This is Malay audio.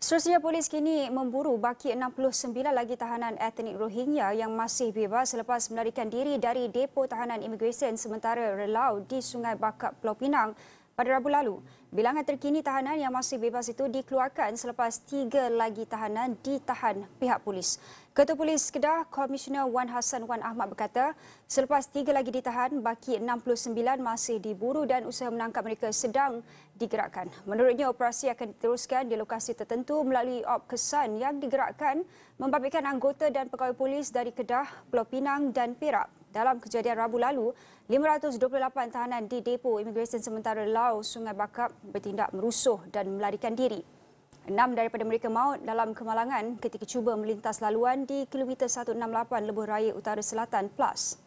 Seterusnya polis kini memburu baki 69 lagi tahanan etnik Rohingya yang masih bebas selepas melarikan diri dari depo tahanan imigresen sementara Relau di Sungai Bakap, Pulau Pinang pada Rabu lalu. Bilangan terkini tahanan yang masih bebas itu dikeluarkan selepas tiga lagi tahanan ditahan pihak polis. Ketua Polis Kedah, Komisioner Wan Hassan Wan Ahmad berkata, selepas tiga lagi ditahan, baki 69 masih diburu dan usaha menangkap mereka sedang digerakkan. Menurutnya, operasi akan diteruskan di lokasi tertentu melalui op kesan yang digerakkan membabitkan anggota dan pegawai polis dari Kedah, Pulau Pinang dan Perak. Dalam kejadian Rabu lalu, 528 tahanan di depo imigresen sementara Lau Sungai Bakap bertindak merusuh dan melarikan diri. Enam daripada mereka maut dalam kemalangan ketika cuba melintas laluan di kilometer 168 Lebuh Raya Utara Selatan Plus.